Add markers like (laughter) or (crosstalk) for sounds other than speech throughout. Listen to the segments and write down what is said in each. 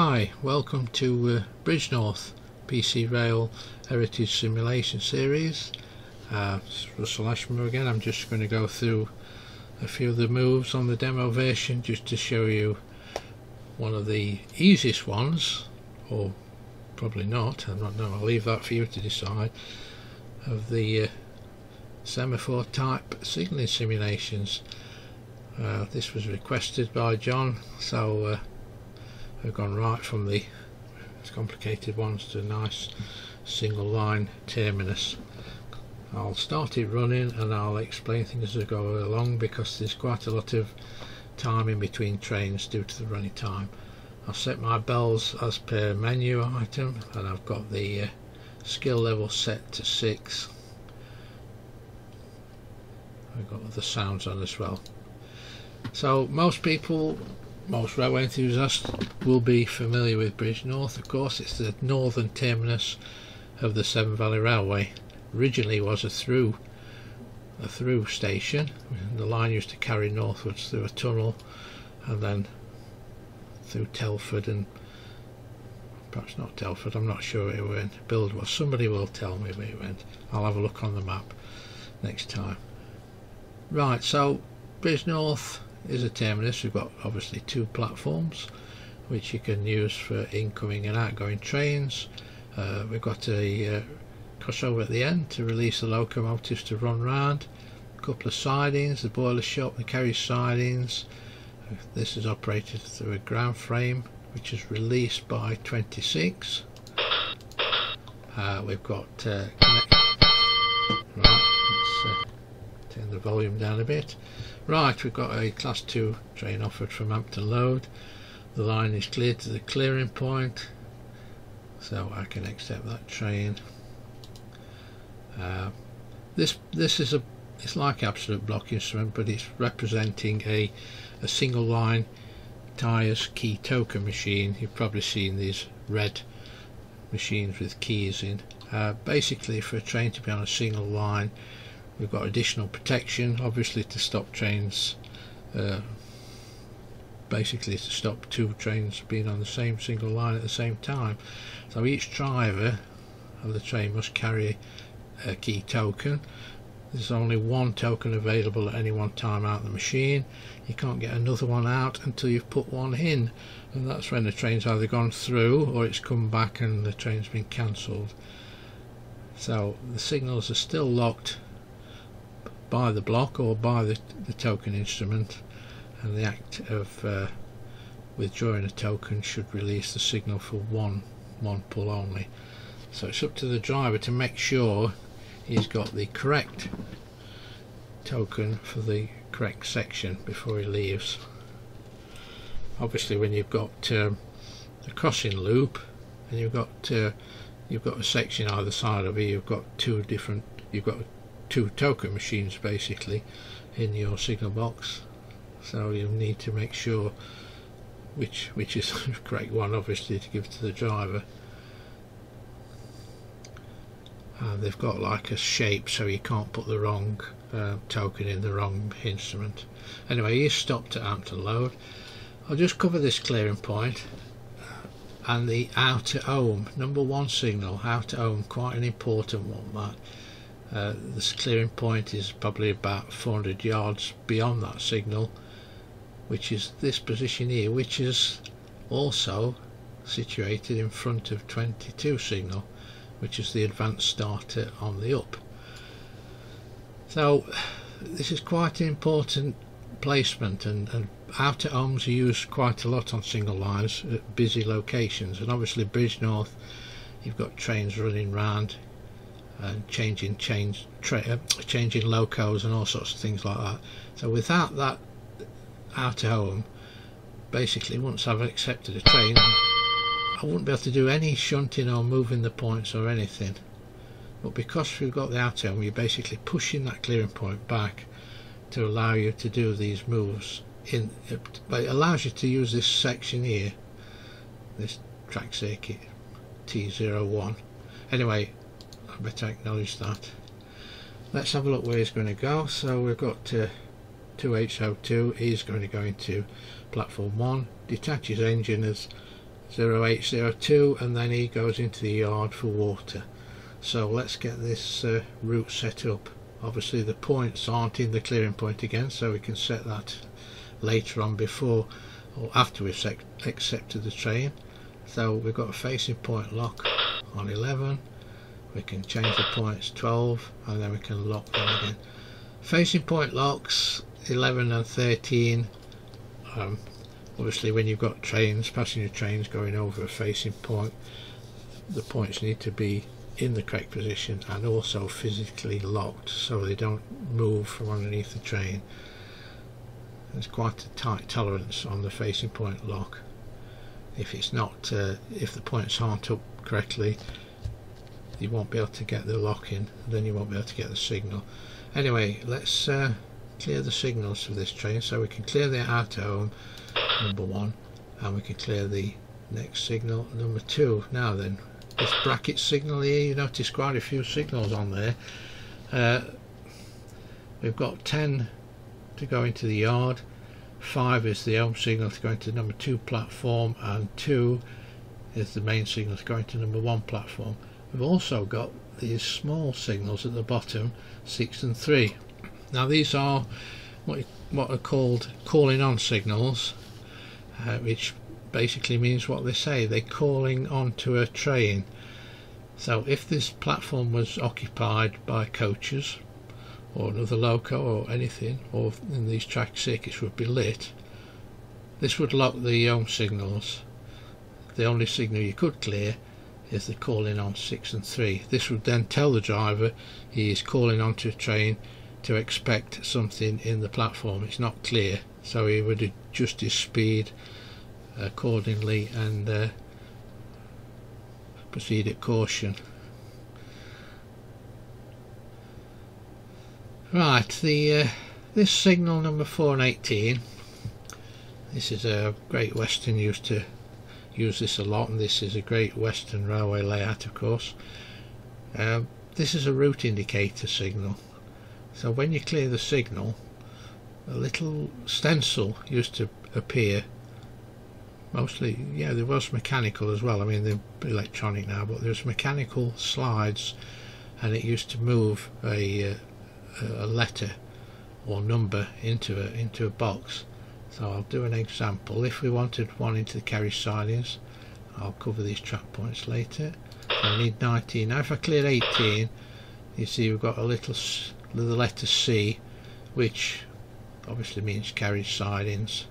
Hi, welcome to uh, Bridgnorth PC Rail Heritage Simulation Series. Uh, Russell Ashmore again. I'm just going to go through a few of the moves on the demo version just to show you one of the easiest ones, or probably not, I don't know, I'll leave that for you to decide, of the uh, semaphore type signalling simulations. Uh, this was requested by John, so I've gone right from the complicated ones to a nice single line terminus. I'll start it running and I'll explain things as I go along because there's quite a lot of time in between trains due to the running time. I've set my bells as per menu item and I've got the uh, skill level set to 6 I've got other sounds on as well so most people most railway enthusiasts will be familiar with Bridgnorth of course it's the northern terminus of the Severn Valley Railway originally was a through a through station the line used to carry northwards through a tunnel and then through Telford and perhaps not Telford, I'm not sure where it went. Buildwas. Somebody will tell me where it went. I'll have a look on the map next time. Right, so Bridgnorth is a terminus. We've got obviously two platforms which you can use for incoming and outgoing trains. Uh, we've got a uh, crossover at the end to release the locomotives to run round. A couple of sidings, the boiler shop, the carriage sidings, this is operated through a ground frame which is released by 26 uh, we've got uh, right let's uh, turn the volume down a bit right we've got a class 2 train offered from Hampton Loade. The line is clear to the clearing point so I can accept that train. Uh, this this is a it's like absolute block instrument but it's representing a a single line Tyer's key token machine. You've probably seen these red machines with keys in. Uh, basically for a train to be on a single line we've got additional protection obviously to stop trains uh, basically to stop two trains being on the same single line at the same time. So each driver of the train must carry a key token. There's only one token available at any one time out of the machine. You can't get another one out until you've put one in. And that's when the train's either gone through or it's come back and the train's been cancelled. So the signals are still locked by the block or by the, the token instrument and the act of uh, withdrawing a token should release the signal for one one pull only. So it's up to the driver to make sure he's got the correct token for the correct section before he leaves. Obviously when you've got um, a crossing loop and you've got uh, you've got a section either side of it you've got two different you've got two token machines basically in your signal box. So you need to make sure which which is (laughs) the correct one obviously to give to the driver. Uh, they've got like a shape so you can't put the wrong uh, token in the wrong instrument. Anyway he's stopped at Hampton Loade. I'll just cover this clearing point. And the outer home number one signal outer home quite an important one that uh, this clearing point is probably about 400 yards beyond that signal which is this position here which is also situated in front of 22 signal which is the advanced starter on the up. So this is quite an important placement and, and outer homes are used quite a lot on single lines at busy locations and obviously Bridgnorth you've got trains running round and changing change uh, changing locos and all sorts of things like that. So without that outer home basically once I've accepted a train I wouldn't be able to do any shunting or moving the points or anything. But because we've got the outer we're basically pushing that clearing point back to allow you to do these moves in but it allows you to use this section here this track circuit T01 anyway I better acknowledge that. Let's have a look where he's going to go. So we've got uh, 2H02 he's going to go into platform 1 detach his engine as 0802 and then he goes into the yard for water. So let's get this uh, route set up. Obviously the points aren't in the clearing point again so we can set that later on before or after we've accepted the train. So we've got a facing point lock on 11 we can change the points 12 and then we can lock them again. Facing point locks 11 and 13 um, obviously when you've got trains passenger trains going over a facing point the points need to be in the correct position and also physically locked so they don't move from underneath the train. There's quite a tight tolerance on the facing point lock. If it's not uh, if the points aren't up correctly you won't be able to get the lock in then you won't be able to get the signal. Anyway let's uh, clear the signals for this train. So we can clear the outer home number one and we can clear the next signal number two. Now then this bracket signal here you notice quite a few signals on there. Uh, we've got 10 to go into the yard. 5 is the home signal to go into number 2 platform and 2 is the main signal to go into number 1 platform we've also got these small signals at the bottom 6 and 3 now these are what, what are called calling on signals uh, which basically means what they say. They're calling onto a train. So if this platform was occupied by coaches or another loco or anything or in these track circuits would be lit this would lock the home signals. The only signal you could clear is the calling on 6 and 3 this would then tell the driver he is calling onto a train to expect something in the platform. It's not clear. So he would adjust his speed accordingly and uh, proceed at caution. Right, the uh, this signal number 4 and 18, this is a Great Western used to use this a lot and this is a Great Western Railway layout of course. Um, this is a route indicator signal. So when you clear the signal, a little stencil used to appear mostly yeah there was mechanical as well I mean they're electronic now but there's mechanical slides and it used to move a, uh, a letter or number into a into a box so I'll do an example. If we wanted one into the carriage sidings I'll cover these track points later. I need 19 now if I clear 18 you see we've got a little the letter C which obviously means carriage sidings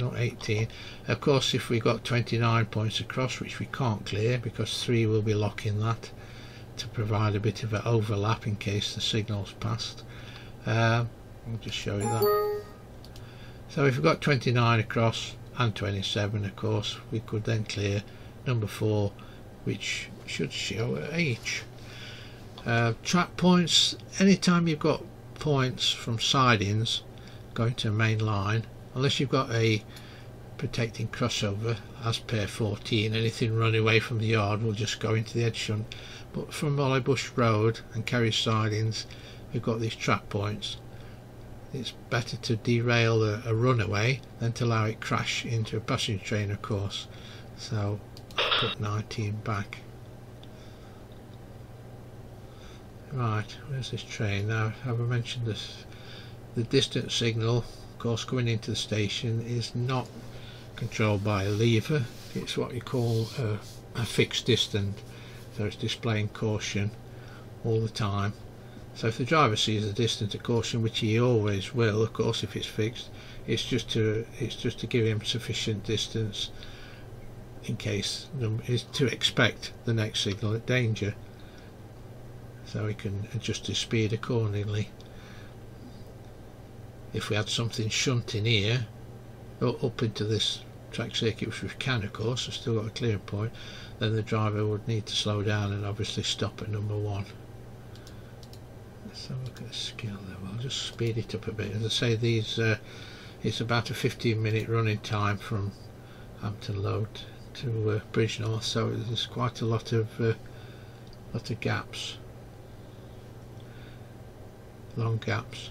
not 18 of course if we got 29 points across which we can't clear because 3 will be locking that to provide a bit of an overlap in case the signal's passed uh, I'll just show you that. So if we've got 29 across and 27 of course we could then clear number 4 which should show H. Uh, track points anytime you've got points from sidings going to main line unless you've got a protecting crossover as per 14 anything run away from the yard will just go into the headshunt. But from Bush Road and carriage sidings we've got these trap points. It's better to derail a, a runaway than to allow it crash into a passenger train of course. So put 19 back. Right where's this train? Now have I mentioned this? The distance signal of course coming into the station is not controlled by a lever. It's what you call a, a fixed distance. So it's displaying caution all the time so if the driver sees the distance of caution which he always will of course if it's fixed it's just to it's just to give him sufficient distance in case is to expect the next signal at danger. So he can adjust his speed accordingly. If we had something shunting here up into this track circuit which we can of course I've still got a clear point then the driver would need to slow down and obviously stop at number one let's have a look at the skill level I'll just speed it up a bit. As I say these uh, it's about a 15 minute running time from Hampton Loade to uh, Bridgnorth so there's quite a lot of uh, lot of gaps. Long gaps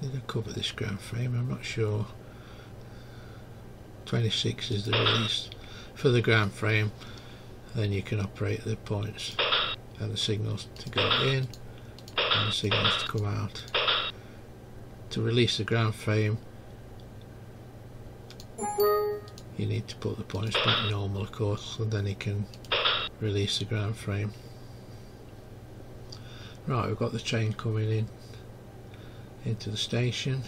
did I cover this ground frame? I'm not sure. 26 is the release for the ground frame then you can operate the points and the signals to go in and the signals to come out to release the ground frame you need to put the points back normal of course and then you can release the ground frame right we've got the chain coming in into the station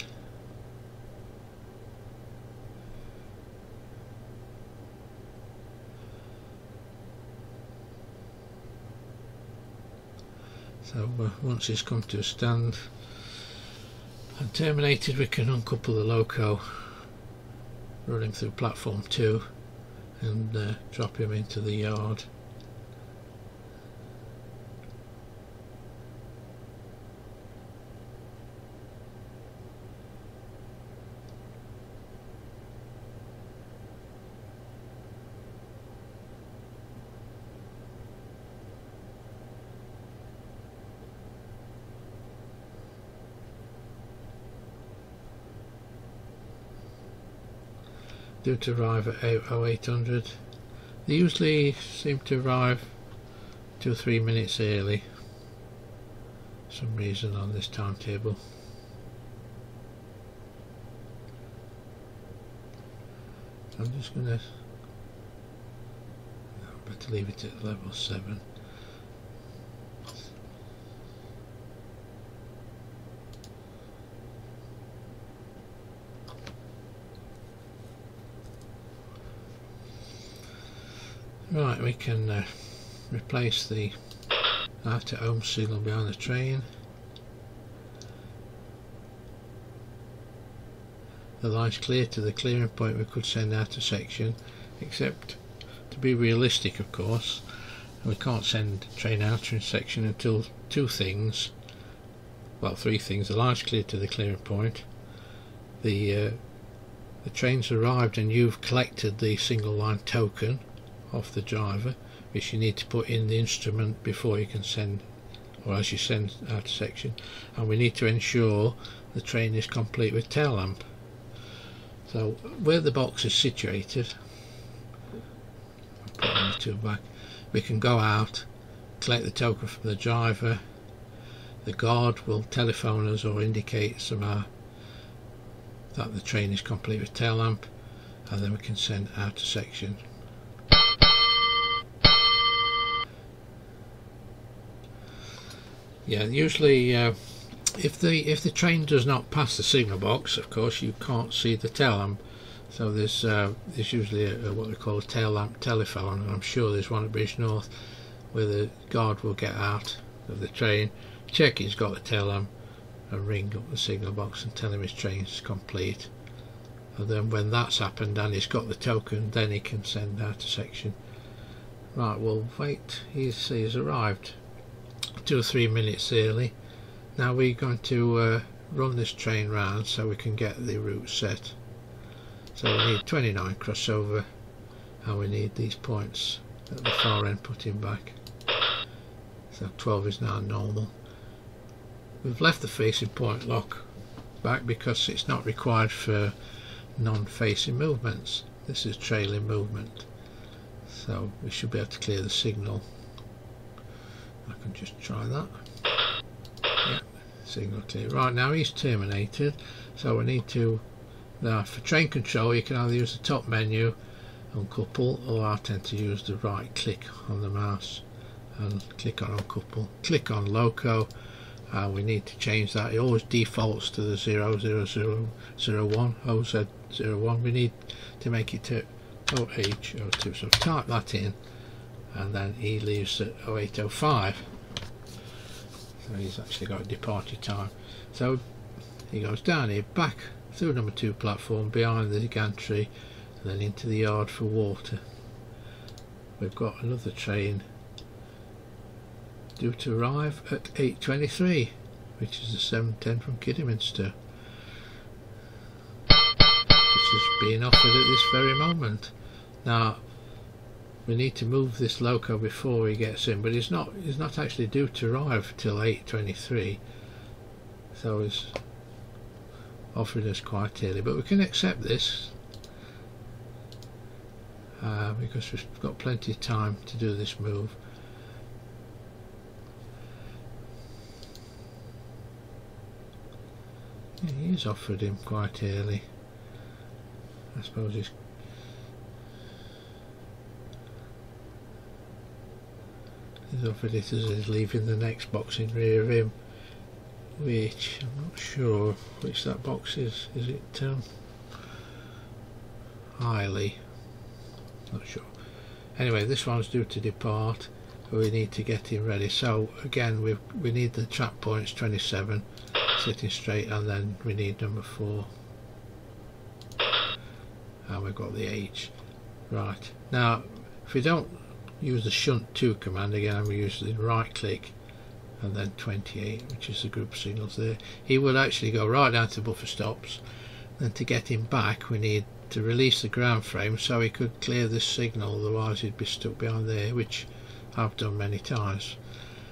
So uh, once it's come to a stand and terminated we can uncouple the loco, run him through platform 2 and uh, drop him into the yard. Due to arrive at 0800 they usually seem to arrive two or three minutes early some reason on this timetable. I'm just gonna better leave it at level 7 Right, we can uh, replace the after home signal behind the train. The line's clear to the clearing point we could send out a section, except to be realistic of course, we can't send train out in section until two things, well three things, the line's clear to the clearing point, the, uh, the train's arrived and you've collected the single line token off the driver which you need to put in the instrument before you can send or as you send out a section. And we need to ensure the train is complete with tail lamp. So where the box is situated put the two back we can go out collect the token from the driver. The guard will telephone us or indicate somehow that the train is complete with tail lamp and then we can send out a section yeah usually uh, if the if the train does not pass the signal box of course you can't see the tail lamp. So there's uh, there's usually a, a, what they call a tail lamp telephone and I'm sure there's one at Bridgnorth where the guard will get out of the train check he's got the tail lamp and ring up the signal box and tell him his train's complete. And then when that's happened and he's got the token then he can send out a section. Right well wait he's, he's arrived two or three minutes early. Now we're going to uh, run this train round so we can get the route set. So we need 29 crossover and we need these points at the far end putting back. So 12 is now normal. We've left the facing point lock back because it's not required for non-facing movements. This is trailing movement. So we should be able to clear the signal I can just try that. Yeah, signal clear. Right now he's terminated, so we need to. Now for train control, you can either use the top menu, uncouple, or I tend to use the right click on the mouse and click on uncouple. Click on loco. Uh, we need to change that. It always defaults to the 00001 OZ01. We need to make it to OH02. So type that in and then he leaves at 0805 so he's actually got a departure time. So he goes down here back through number two platform behind the gantry and then into the yard for water. We've got another train due to arrive at 8.23 which is the 7.10 from Kidderminster. Which is being offered at this very moment. Now we need to move this loco before he gets in but he's not he's not actually due to arrive till 8.23 so he's offering us quite early but we can accept this uh, because we've got plenty of time to do this move. He's offered him quite early. I suppose he's it as he's leaving the next box in rear of him which I'm not sure which that box is. Is it um, Highley not sure. Anyway this one's due to depart. We need to get him ready. So again we we need the trap points 27 sitting straight and then we need number 4 and we've got the H. Right. Now if we don't use the shunt 2 command again we use the right click and then 28 which is the group of signals there. He would actually go right down to buffer stops and to get him back we need to release the ground frame so he could clear this signal otherwise he'd be stuck behind there which I've done many times.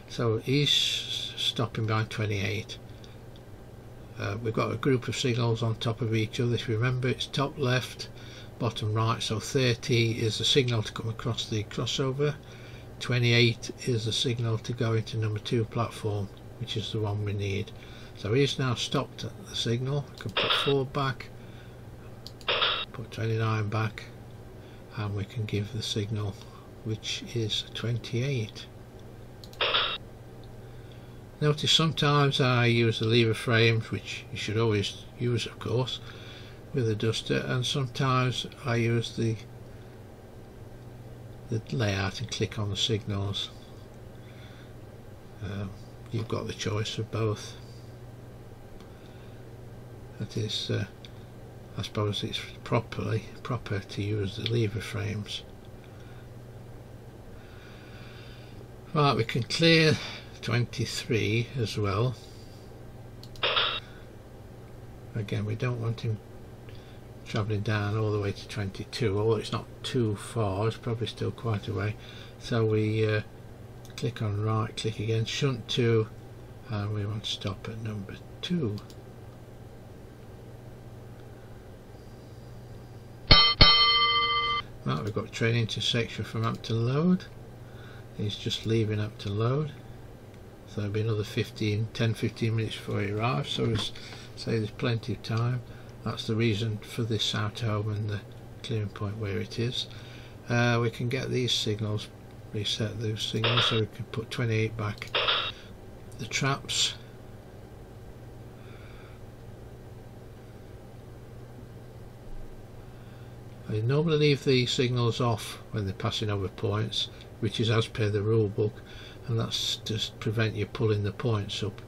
So he's stopping behind 28 uh, we've got a group of signals on top of each other. If you remember it's top left bottom right so 30 is the signal to come across the crossover. 28 is the signal to go into number 2 platform which is the one we need. So he's now stopped at the signal. I can put 4 back put 29 back and we can give the signal which is 28 notice sometimes I use the lever frames which you should always use of course with a duster and sometimes I use the the layout and click on the signals. Um, you've got the choice of both. That is uh, I suppose it's properly proper to use the lever frames. Right we can clear 23 as well. Again we don't want him travelling down all the way to 22 although it's not too far it's probably still quite a way so we uh, click on right click again shunt 2 and we want to stop at number 2 Right, we've got train intersection from Hampton Loade. He's just leaving Hampton Loade. So it'll be another 15, 10, 15 minutes before he arrives. So say there's plenty of time. That's the reason for this out home and the clearing point where it is. Uh, we can get these signals, reset those signals so we can put 28 back. The traps I normally leave the signals off when they're passing over points which is as per the rule book and that's just prevent you pulling the points up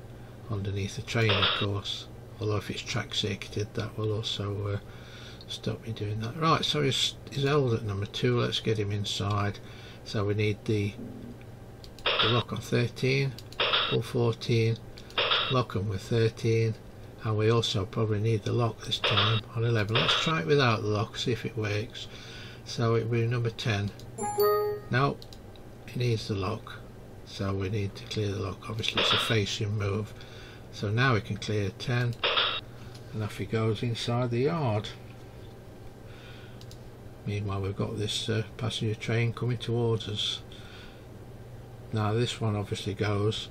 underneath the train of course although if it's track circuited that will also uh, stop me doing that. Right so he's, he's held at number two let's get him inside. So we need the, the lock on 13 pull 14 lock on with 13 and we also probably need the lock this time on 11 let's try it without the lock see if it works. So it will be number 10 now it needs the lock. So we need to clear the lock. Obviously it's a facing move. So now we can clear 10 and off he goes inside the yard meanwhile we've got this uh, passenger train coming towards us now this one obviously goes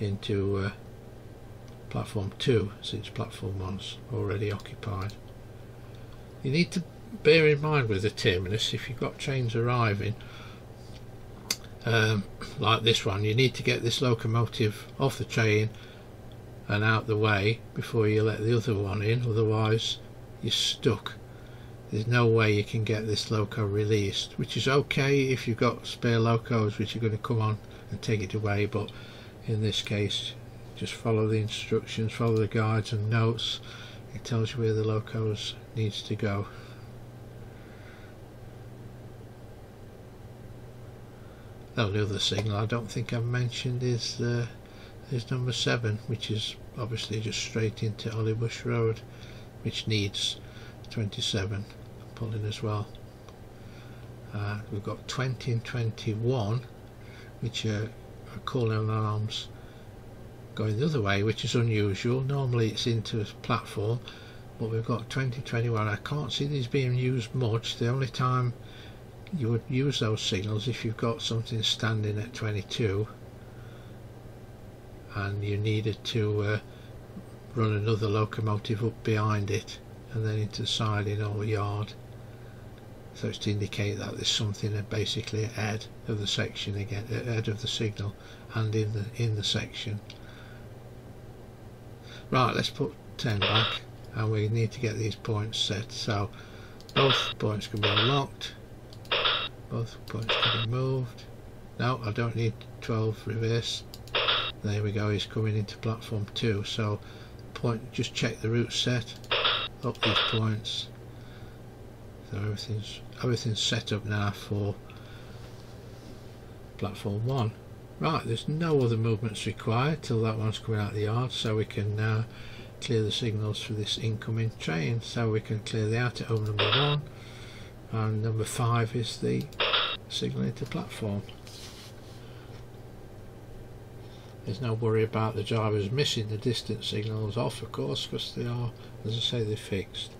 into uh, platform 2 since platform 1's already occupied. You need to bear in mind with the terminus if you've got trains arriving um, like this one you need to get this locomotive off the train and out the way before you let the other one in otherwise you're stuck. There's no way you can get this loco released which is okay if you've got spare locos which are going to come on and take it away but in this case just follow the instructions follow the guides and notes. It tells you where the locos needs to go. The other signal I don't think I've mentioned is uh, is number 7 which is obviously just straight into Hollybush Road which needs 27 pulling as well. Uh, we've got 20 and 21 which are, are calling alarms going the other way which is unusual. Normally it's into a platform but we've got 2021 I can't see these being used much. The only time you would use those signals if you've got something standing at 22 and you needed to uh, run another locomotive up behind it and then into the siding or yard. So it's to indicate that there's something basically ahead of the section again ahead of the signal and in the in the section. Right let's put 10 back and we need to get these points set. So both points can be unlocked. Both points can be moved. No I don't need 12 reverse there we go he's coming into platform 2 so point just check the route set. Up these points. So everything's everything's set up now for platform 1 right there's no other movements required till that one's coming out of the yard so we can now clear the signals for this incoming train so we can clear the outer home number 1 and number 5 is the signal into platform there's no worry about the drivers missing the distance signals off of course because they are as I say they're fixed.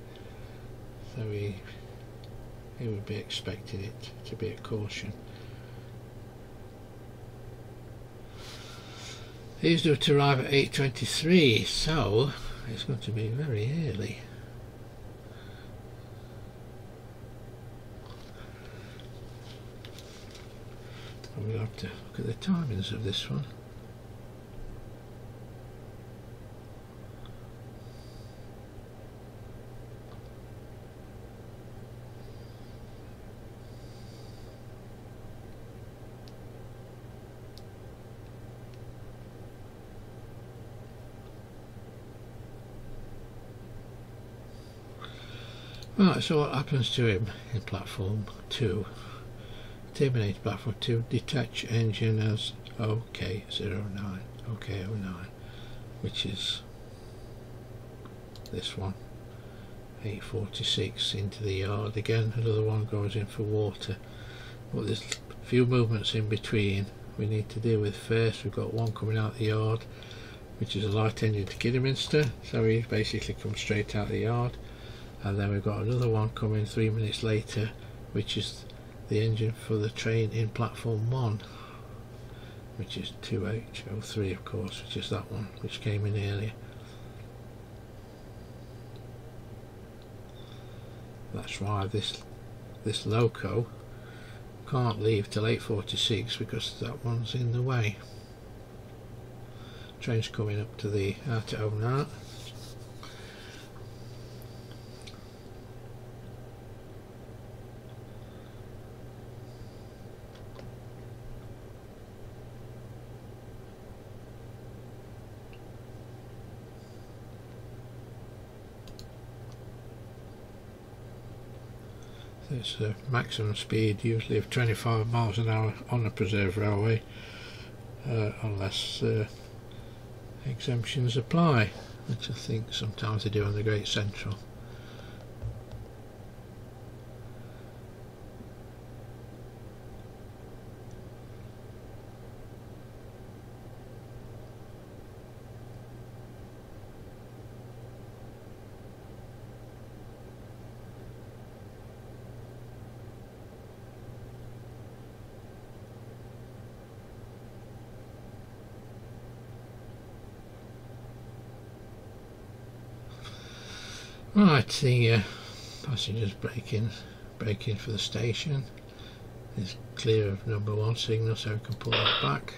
So we he would be expecting it to be a caution. He's due to arrive at 8.23 so it's going to be very early. We have to look at the timings of this one So what happens to him in platform 2? Terminate platform 2, detach engine as OK09, OK09, which is this one. 846 into the yard again another one goes in for water but there's a few movements in between we need to deal with first we've got one coming out the yard which is a light engine to Kidderminster so he basically comes straight out the yard and then we've got another one coming three minutes later which is the engine for the train in platform 1 which is 2H03 of course which is that one which came in earlier. That's why this this loco can't leave till 8.46 because that one's in the way. Train's coming up to the outer now it's a maximum speed usually of 25 miles an hour on a preserved railway uh, unless uh, exemptions apply which I think sometimes they do on the Great Central Right, the uh, passengers breaking, breaking for the station. It's clear of number one signal, so we can pull that back.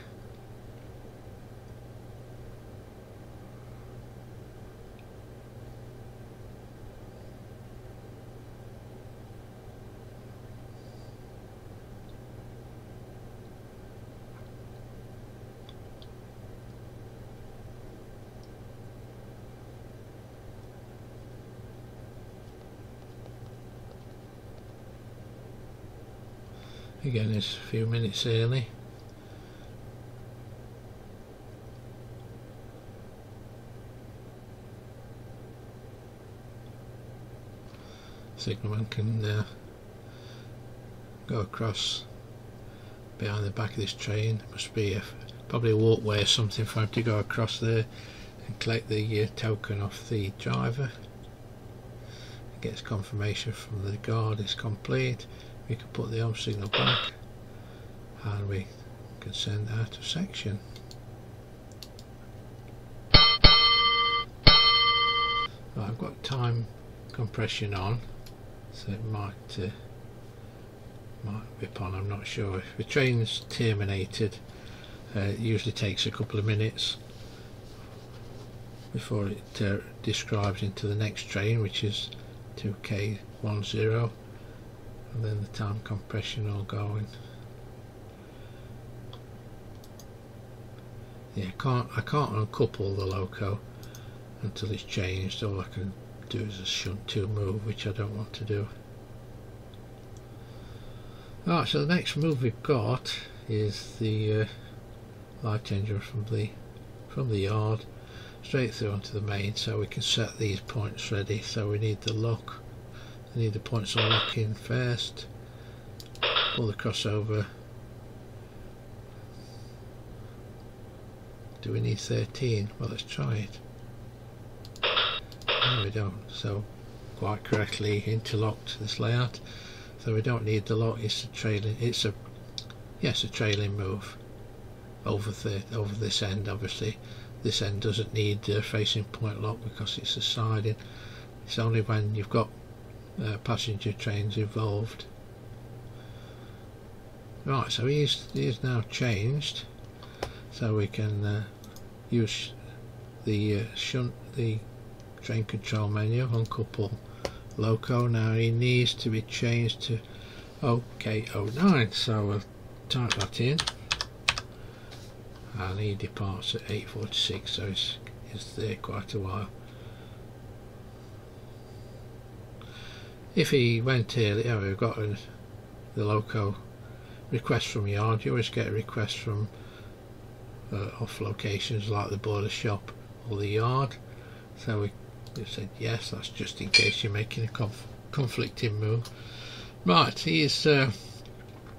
Again it's a few minutes early. Signalman can uh, go across behind the back of this train. Must be a probably a walkway or something for him to go across there and collect the uh, token off the driver. Gets confirmation from the guard is complete we can put the home signal back. And we can send out of section. Right, I've got time compression on so it might uh, might whip on I'm not sure. If the train's terminated uh, it usually takes a couple of minutes before it uh, describes into the next train which is 2k10 and then the time compression all going. Yeah I can't I can't uncouple the loco until it's changed. All I can do is a shunt to move which I don't want to do. Alright so the next move we've got is the uh, light engine from the from the yard straight through onto the main so we can set these points ready. So we need the lock need the points of lock in first. Pull the crossover do we need 13 well let's try it. No we don't. So quite correctly interlocked this layout. So we don't need the lock. It's a trailing it's a yes a trailing move. Over the over this end obviously. This end doesn't need a facing point lock because it's a siding. It's only when you've got uh, passenger trains involved. Right so he's, he's now changed so we can uh, use the uh, shunt the train control menu uncouple loco. Now he needs to be changed to OK09 so we'll type that in. And he departs at 8.46 so he's there quite a while if he went earlier we've got a, the loco request from yard you always get a request from uh, off locations like the boiler shop or the yard. So we they said yes that's just in case you're making a conf conflicting move. Right he's uh,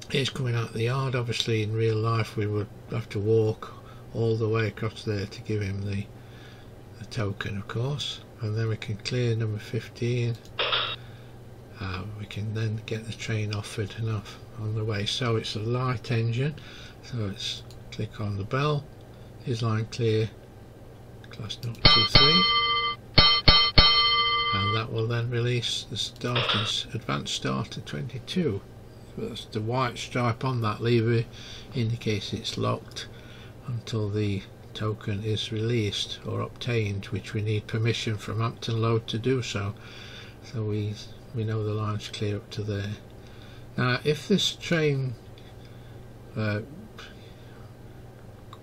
he's coming out of the yard. Obviously in real life we would have to walk all the way across there to give him the, the token of course. And then we can clear number 15 uh, we can then get the train offered enough on the way. So it's a light engine. So it's click on the bell. Is line clear. Class 023 and that will then release the starters advanced starter 22 that's the white stripe on that lever indicates it's locked until the token is released or obtained which we need permission from Hampton Loade to do so. So we we know the line's clear up to there. Now if this train uh,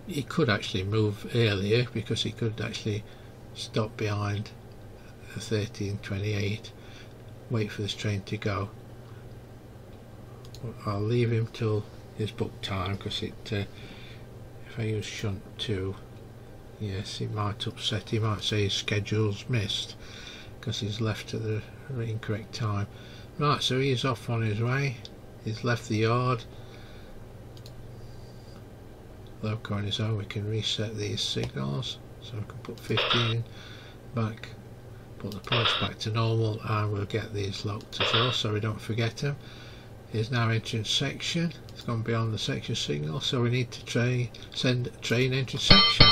he could actually move earlier because he could actually stop behind 1328 wait for this train to go. I'll leave him till his book time because it uh, if I use shunt 2 yes it might upset he might say his schedule's missed because he's left at the incorrect time. Right so he's off on his way. He's left the yard. Loco on is on. we can reset these signals. So I can put 15 back. Put the points back to normal and we'll get these locked as well so we don't forget them. Is now entering section. It's gone beyond the section signal so we need to send train entry section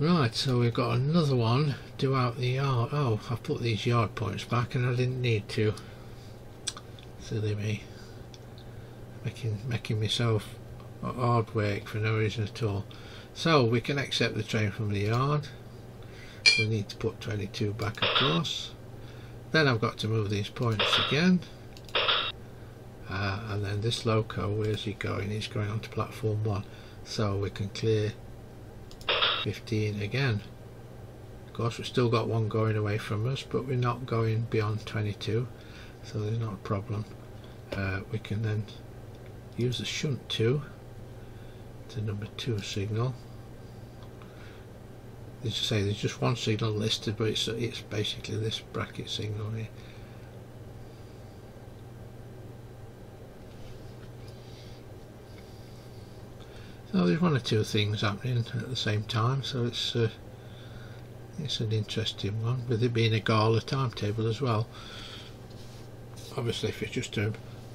right so we've got another one. Due out the yard. Oh I've put these yard points back and I didn't need to. Silly me. Making making myself hard work for no reason at all. So we can accept the train from the yard. We need to put 22 back across then I've got to move these points again. Uh, and then this loco where's he going? He's going on to platform 1 so we can clear 15 again. Of course we've still got one going away from us but we're not going beyond 22 so there's not a problem. Uh, we can then use the shunt 2 to number 2 signal. As I say there's just one signal listed but it's, it's basically this bracket signal here So there's one or two things happening at the same time, so it's uh, it's an interesting one, with it being a gala timetable as well. Obviously, if it's just a,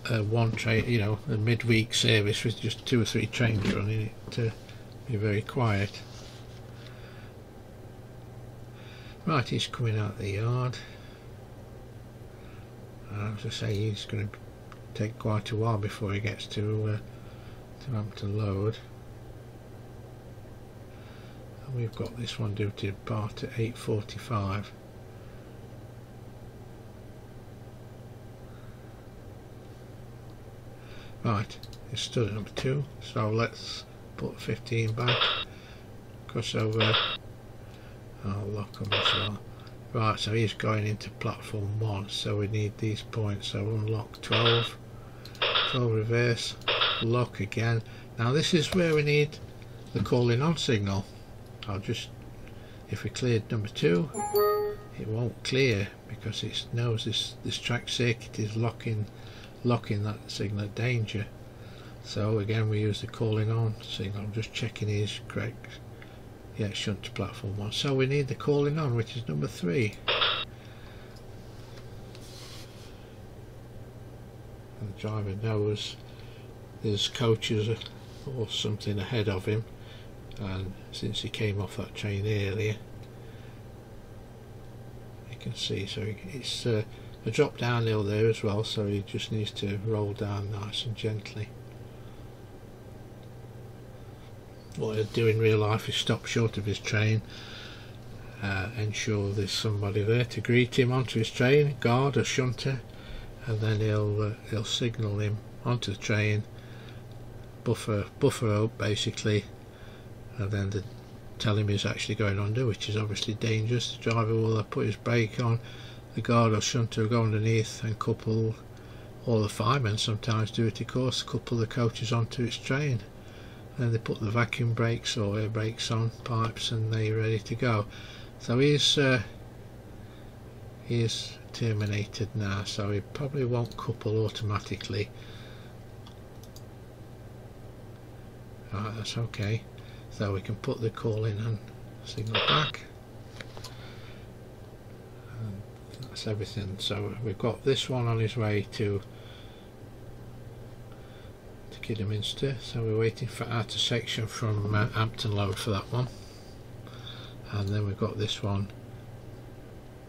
a one train, you know, a midweek service with just two or three trains running, it uh, be very quiet. Right, he's coming out the yard. As I say, he's going to take quite a while before he gets to uh, to Loade. We've got this one due to depart at 8.45. Right, it's stood at number 2, so let's put 15 back, cross over uh, I'll lock them as well. Right, so he's going into platform 1, so we need these points. So unlock 12, 12 reverse, lock again. Now this is where we need the calling on signal. I'll just, if we cleared number 2, it won't clear because it knows this, this track circuit is locking, locking that signal danger. So again we use the calling on signal. I'm just checking he's correct yeah shunt to platform one so we need the calling on which is number three and the driver knows there's coaches or something ahead of him and since he came off that train earlier you can see so it's uh, a drop downhill there as well so he just needs to roll down nice and gently. What he'd do in real life is stop short of his train uh, ensure there's somebody there to greet him onto his train guard or shunter and then he'll uh, he'll signal him onto the train buffer buffer up basically and then the, tell him he's actually going under which is obviously dangerous. The driver will put his brake on. The guard or shunter will go underneath and couple or the firemen sometimes do it of course couple the coaches onto its train. Then they put the vacuum brakes or air brakes on pipes and they're ready to go. So he's uh, he's terminated now so he probably won't couple automatically. Right that's okay so we can put the call in and signal back. And that's everything. So we've got this one on his way to to Kidderminster. So we're waiting for outer section from uh, Hampton Loade for that one. And then we've got this one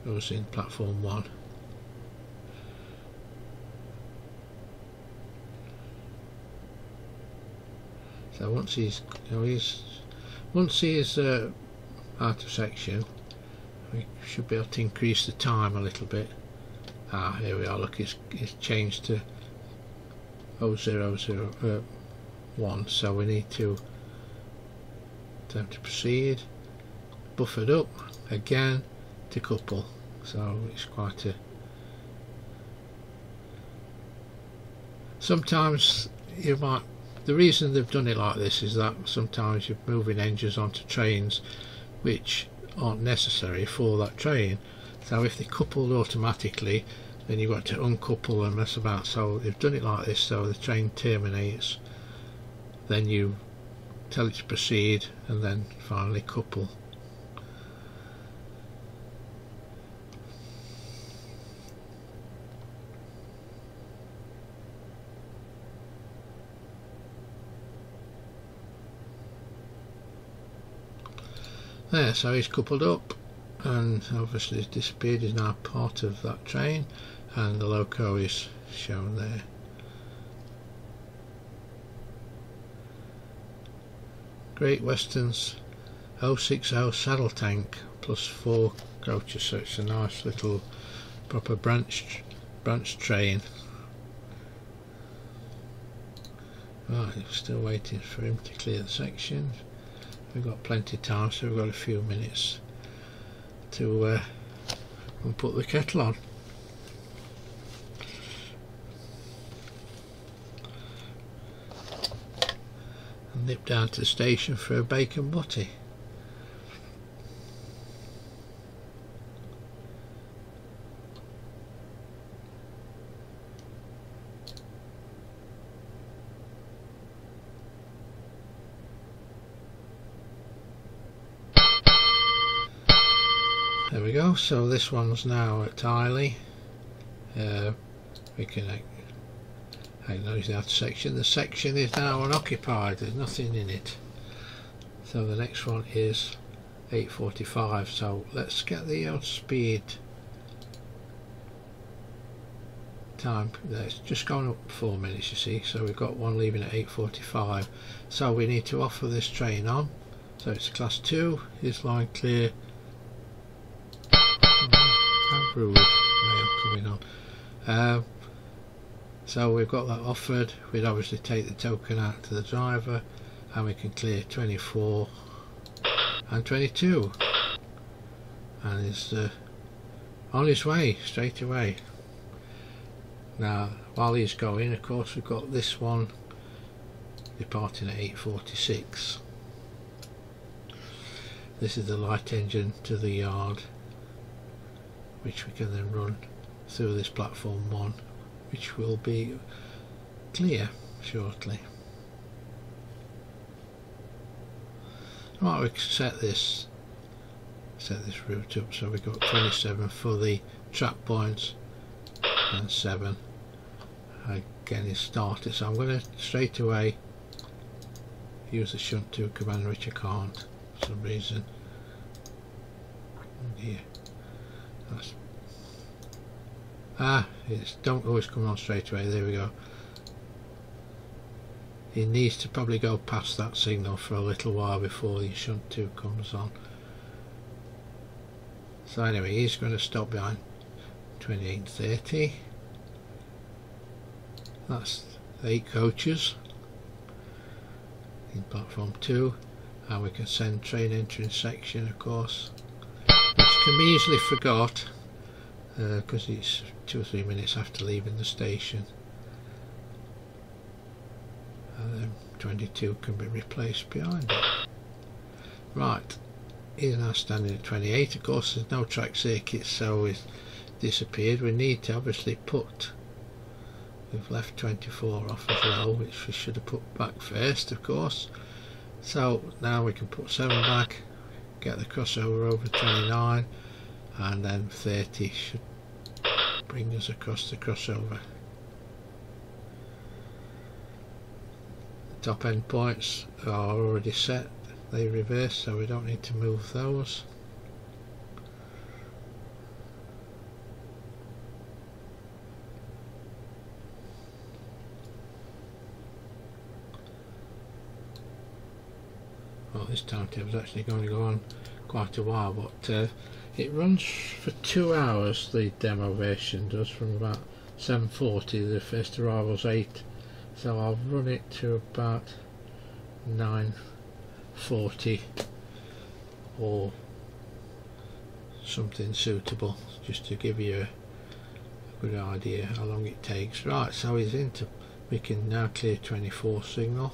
goes in platform 1 so once he's you know, he's once he's uh, out of section we should be able to increase the time a little bit. Ah here we are look it's, it's changed to 0001 uh, so we need to time to proceed. Buffered up again to couple so it's quite a sometimes you might the reason they've done it like this is that sometimes you're moving engines onto trains which aren't necessary for that train. So if they coupled automatically then you've got to uncouple and mess about so they've done it like this so the train terminates then you tell it to proceed and then finally couple there so he's coupled up and obviously he's disappeared. Is now part of that train and the loco is shown there. Great Western's 060 saddle tank plus four coaches so it's a nice little proper branch branch train. Right still waiting for him to clear the section we've got plenty of time so we've got a few minutes to uh, put the kettle on And nip down to the station for a bacon butty. There we go. So this one's now at Highley. Uh, we can acknowledge that section. The section is now unoccupied. There's nothing in it. So the next one is 845 so let's get the uh, speed time. It's just gone up four minutes you see. So we've got one leaving at 8.45 so we need to offer this train on. So it's class 2 is line clear mail coming on um, so we've got that offered. We'd obviously take the token out to the driver and we can clear 24 and 22 and it's uh, on his way straight away. Now while he's going of course we've got this one departing at 8.46 this is the light engine to the yard which we can then run through this platform 1 which will be clear shortly. Right we set this set this route up so we've got 27 for the trap points and 7 again is started so I'm going to straight away use the shunt to command which I can't for some reason. Here. That's ah it's don't always come on straight away there we go. It needs to probably go past that signal for a little while before the shunt 2 comes on. So anyway he's going to stop behind 2830 that's eight coaches in platform 2 and we can send train entering section of course which can be easily forgot because uh, it's two or three minutes after leaving the station. And then 22 can be replaced behind it. Right he's now standing at 28 of course there's no track circuit so it's disappeared. We need to obviously put we've left 24 off as well which we should have put back first of course. So now we can put 7 back get the crossover over 29 and then 30 should bring us across the crossover. The top end points are already set. They reverse so we don't need to move those. Well this timetable is actually going to go on quite a while but uh, it runs for two hours the demo version does from about 7.40 the first arrival's 8 so I'll run it to about 9.40 or something suitable just to give you a good idea how long it takes. Right so he's into we can now clear 24 signal.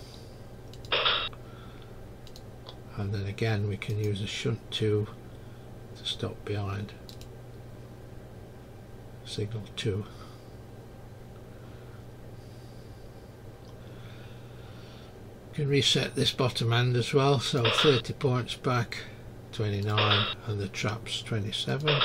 And then again we can use a shunt tube to stop behind. Signal 2 can reset this bottom end as well so 30 points back 29 and the traps 27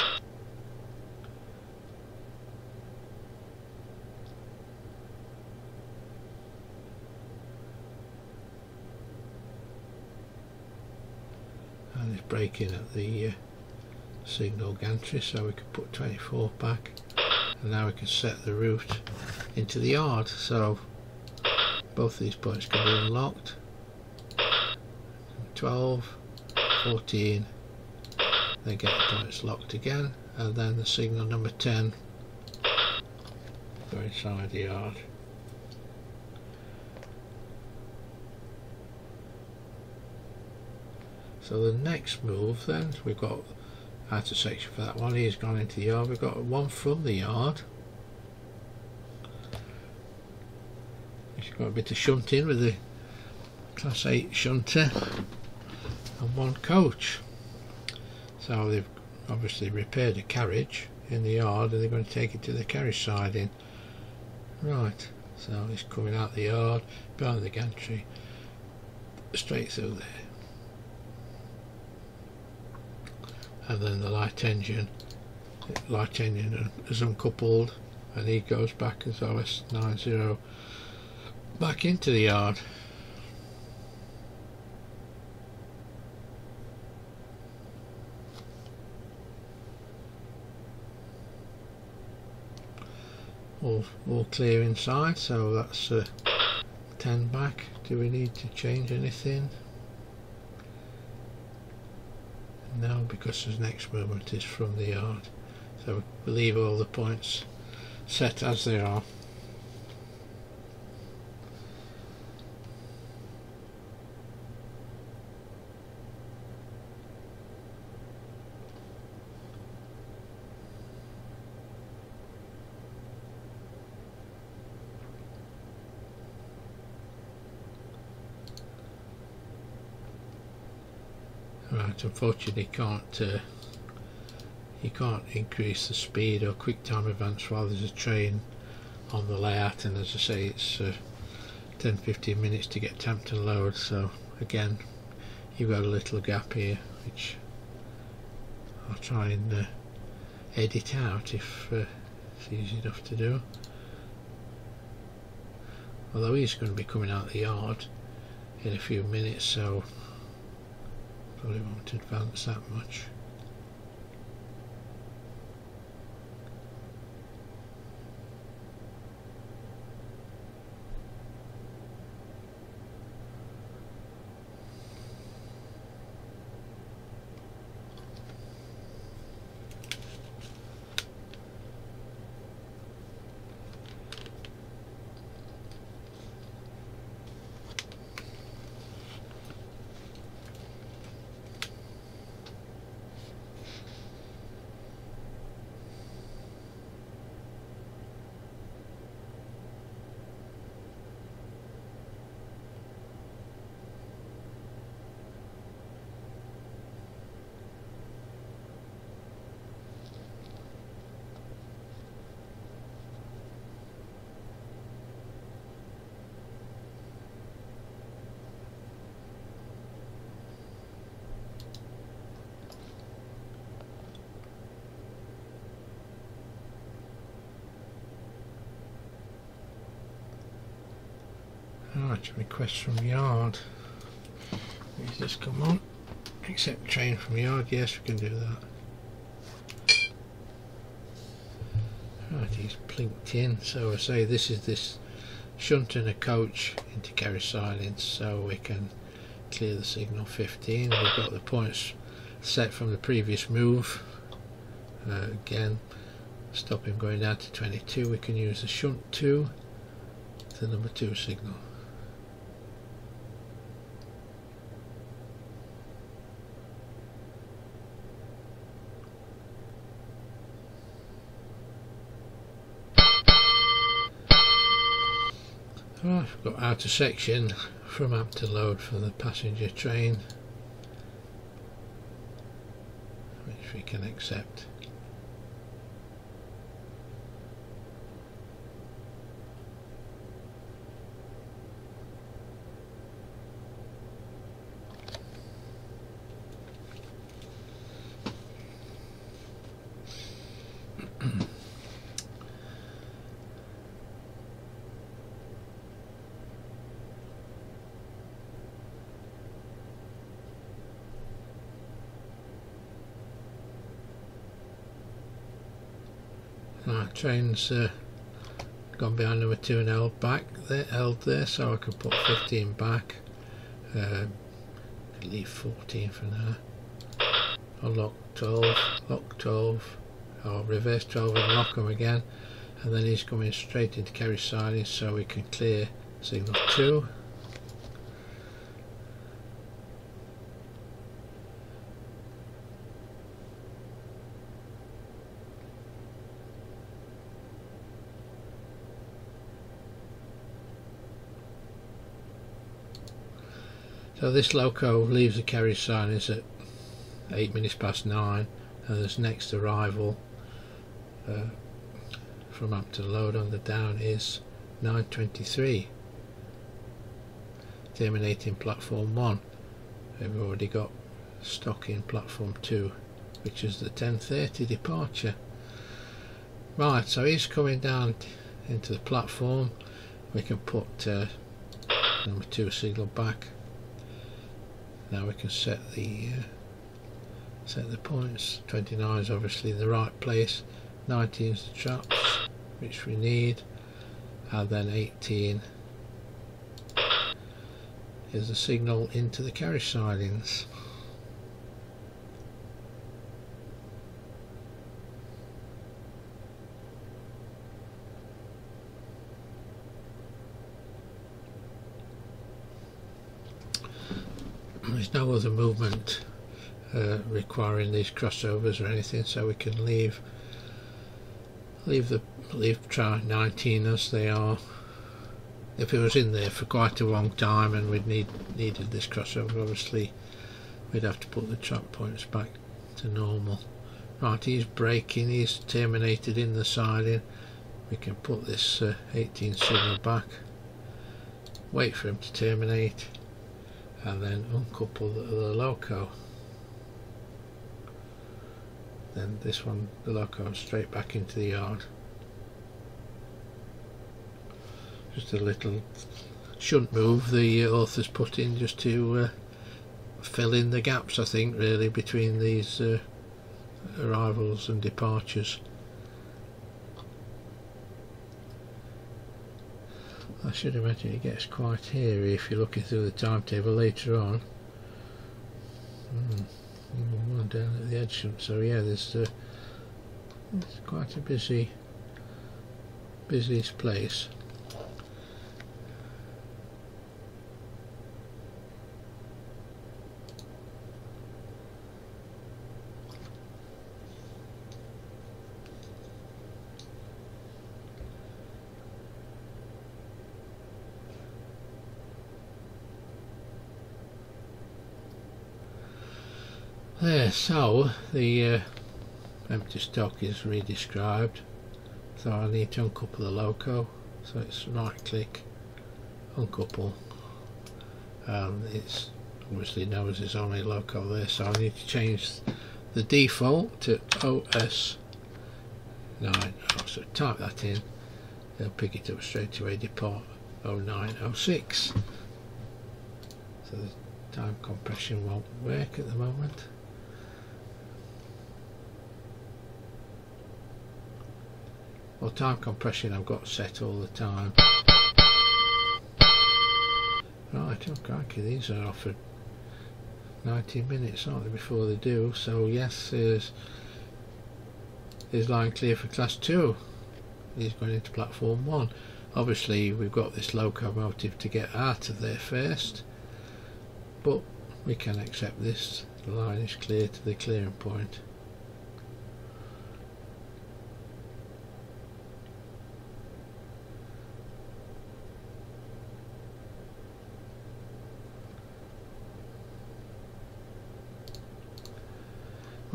and it's breaking at the uh, signal gantry so we can put 24 back. And now we can set the route into the yard. So both these points can be unlocked. 12 14 then get the points locked again. And then the signal number 10 go inside the yard. So the next move then, we've got outer section for that one, he's gone into the yard, we've got one from the yard. He's got a bit of shunting with the class 8 shunter and one coach. So they've obviously repaired a carriage in the yard and they're going to take it to the carriage siding. Right, so he's coming out the yard, behind the gantry, straight through there. And then the light engine light engine is uncoupled and he goes back as OS90 back into the yard. All, all clear inside so that's uh, 10 back. Do we need to change anything no because the next movement is from the yard so we leave all the points set as they are Unfortunately can't uh, you can't increase the speed or quick time events while there's a train on the layout and as I say it's uh, 10-15 minutes to get and load so again you've got a little gap here which I'll try and uh, edit out if uh, it's easy enough to do. Although he's going to be coming out the yard in a few minutes so probably won't advance that much Right, request from yard. Is this come on? Accept train from yard, yes we can do that. Right, he's plinked in, so I say this is this shunt and a coach into carriage sidings so we can clear the signal 15. We've got the points set from the previous move. Uh, again, stop him going down to 22. We can use the shunt 2 the number 2 signal. Got outer section from up Hampton Loade for the passenger train which we can accept. Uh, gone behind number two and held back there, held there, so I can put 15 back. Uh, leave 14 for now. Unlock 12, lock 12, or reverse 12 and lock them again. And then he's coming straight into carriage sidings so we can clear signal 2. So this loco leaves the carriage sidings at 8 minutes past 9 and this next arrival uh, from to Loade on the down is 9.23 terminating platform 1 we've already got stock in platform 2 which is the 10.30 departure. Right so he's coming down into the platform. We can put uh, number two signal back now we can set the uh, set the points. 29 is obviously in the right place. 19 is the traps which we need. And then 18 is the signal into the carriage sidings there's no other movement uh, requiring these crossovers or anything so we can leave leave the leave try 19 as they are. If it was in there for quite a long time and we'd need needed this crossover obviously we'd have to put the trap points back to normal. Right he's braking he's terminated in the siding. We can put this uh, 18 signal back. Wait for him to terminate and then uncouple the, the loco. Then this one the loco straight back into the yard. Just a little shunt move the authors put in just to uh, fill in the gaps I think really between these uh, arrivals and departures I should imagine it gets quite hairy if you're looking through the timetable later on. Mm, one down at the edge, so yeah, there's, uh, it's quite a busy, busiest place. There, so the uh, empty stock is redescribed. So I need to uncouple the loco. So it's right click, uncouple. Um, it's obviously knows it's only loco there, so I need to change the default to OS 9. Oh, so type that in, they'll pick it up straight away, depart 0906. So the time compression won't work at the moment. Well, time compression I've got set all the time. Right, oh crikey, these are offered 90 minutes, aren't they, before they do. So yes, there's, there's line clear for class 2. He's going into platform 1. Obviously we've got this locomotive to get out of there first. But we can accept this. The line is clear to the clearing point.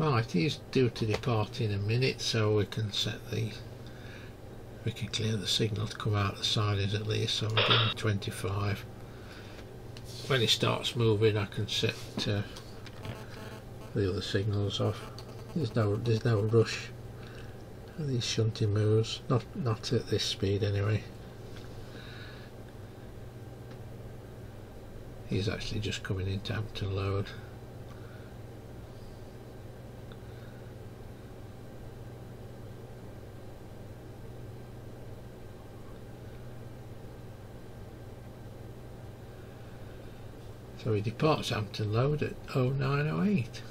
Right, he's due to depart in a minute, so we can set the we can clear the signal to come out the sidings at least. So we're doing 25. When he starts moving, I can set uh, the other signals off. There's no there's no rush. These shunting moves, not not at this speed anyway. He's actually just coming in to Hampton Loade. So he departs Hampton Loade at 0908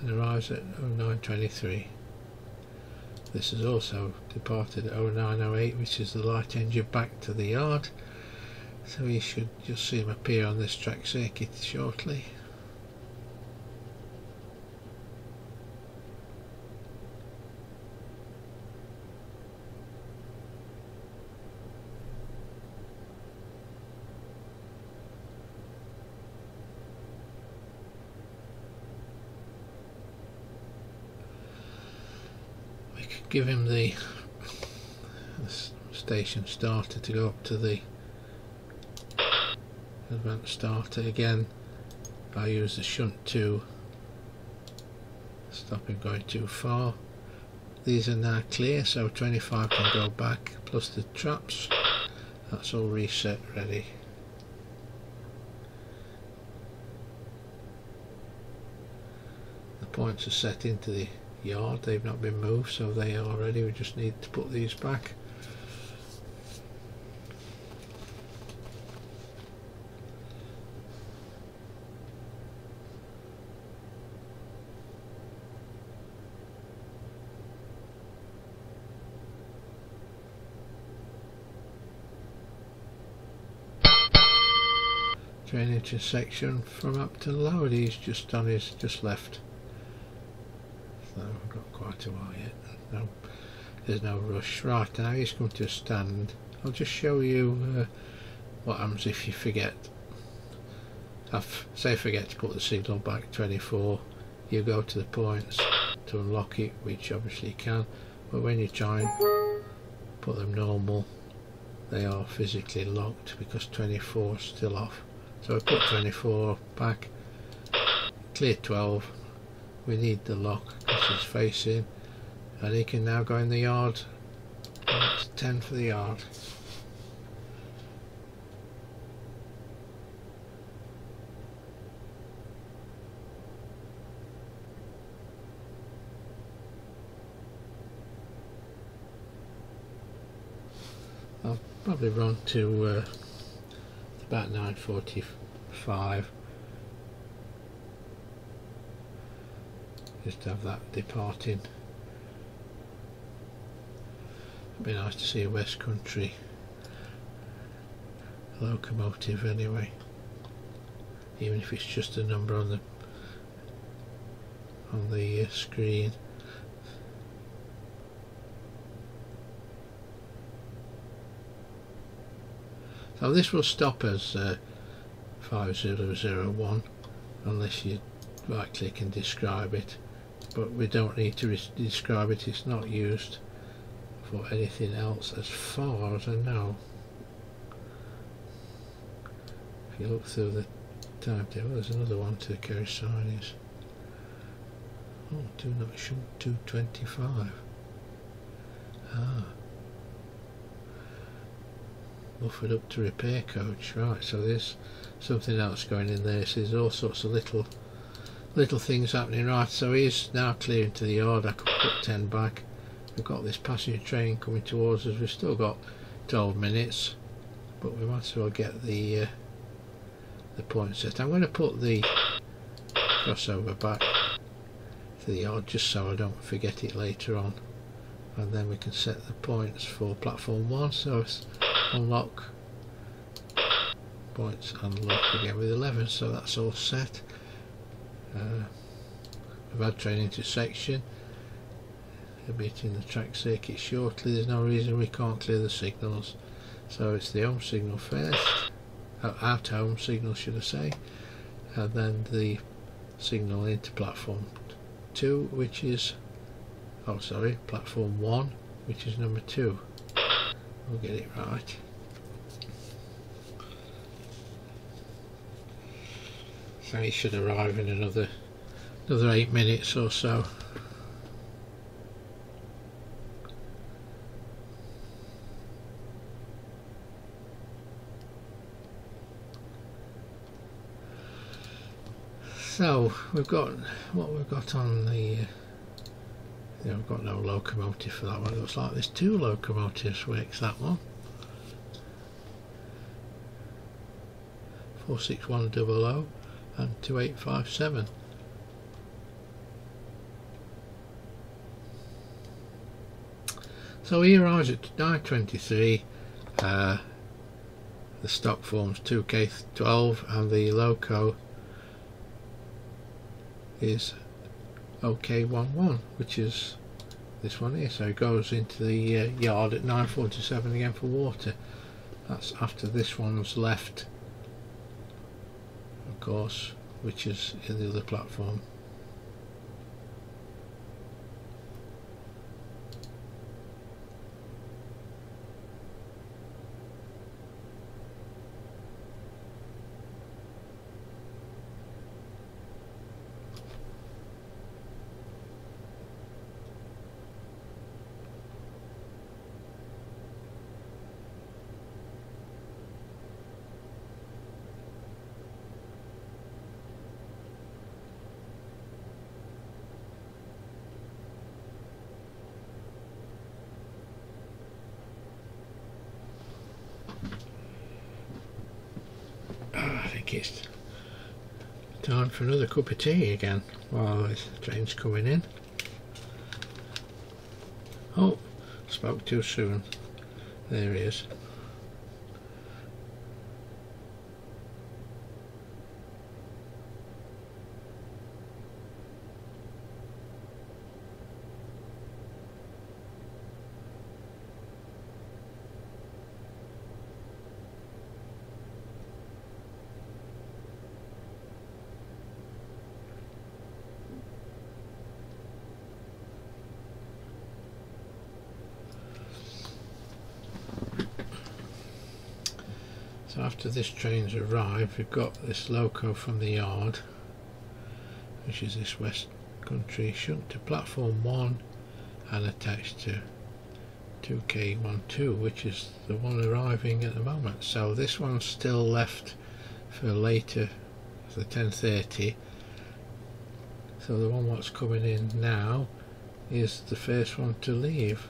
and arrives at 0923. This has also departed at 0908 which is the light engine back to the yard so you should just see him appear on this track circuit shortly. Give him the, station starter to go up to the advanced starter again I use the shunt 2 stop him going too far. These are now clear so 25 can go back plus the traps. That's all reset ready. The points are set into the yard they've not been moved so they are ready we just need to put these back. Drainage section from Hampton Loade he's just done his just left got quite a while yet. No there's no rush. Right now he's going to stand. I'll just show you uh, what happens if you forget. I've, say forget to put the signal back 24 you go to the points to unlock it which obviously you can. But when you try and put them normal they are physically locked because 24 is still off. So I put 24 back, clear 12, we need the lock because it's facing, and he can now go in the yard, it's 10 for the yard. I'll probably run to uh, about 9.45 just have that departing. It'd be nice to see a West Country locomotive anyway even if it's just a number on the on the uh, screen. So this will stop as uh, 5001 unless you right click and describe it but we don't need to describe it it's not used for anything else as far as I know. If you look through the timetable there's another one to carry signs oh do not shoot 225 ah. Offered up to repair coach right so there's something else going in there so there's all sorts of little little things happening right? So he's now clear into the yard. I could put 10 back. We've got this passenger train coming towards us. We've still got 12 minutes but we might as well get the uh, the point set. I'm going to put the crossover back to the yard just so I don't forget it later on. And then we can set the points for platform 1 so it's unlock points unlock again with 11 so that's all set uh, we've had train intersection a bit in the track circuit shortly. There's no reason we can't clear the signals. So it's the home signal first. Out home signal should I say. And then the signal into platform 2 which is oh sorry platform 1 which is number 2 we'll get it right so he should arrive in another another eight minutes or so so we've got what we've got on the uh, yeah, I've got no locomotive for that one. Looks like there's two locomotives Wicks that one. 46100 and 2857. So he arrives at 923. Uh, the stock forms 2K12 and the loco is OK11 which is this one here so it goes into the uh, yard at 9.47 again for water that's after this one's left course which is in the other platform think it's time for another cup of tea again while the train's coming in. Oh, spoke too soon. There he is. This train's arrived, we've got this loco from the yard, which is this West Country, shunt to platform 1 and attached to 2K12, which is the one arriving at the moment. So this one's still left for later, for 10.30. So the one what's coming in now is the first one to leave.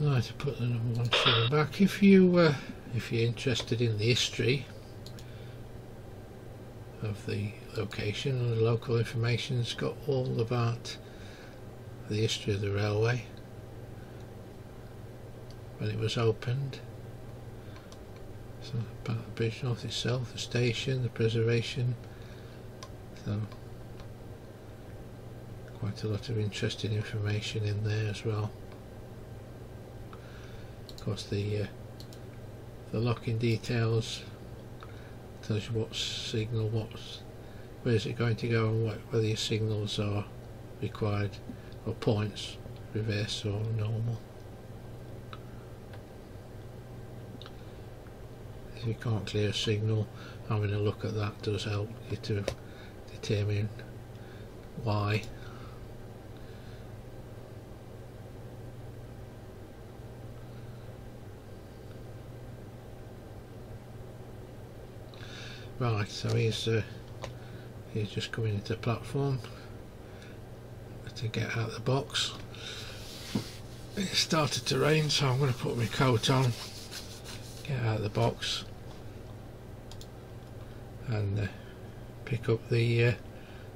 Right, to put the number one sugar back. If you uh, if you're interested in the history of the location and the local information, it's got all about the history of the railway when it was opened. So about the Bridgnorth itself, the station, the preservation. So quite a lot of interesting information in there as well course the uh, the locking details tells you what signal what's where is it going to go and what, whether your signals are required or points reverse or normal. If you can't clear a signal having a look at that does help you to determine why Right, so he's uh, he's just coming into the platform to get out of the box. It started to rain, so I'm going to put my coat on, get out of the box, and uh, pick up the uh,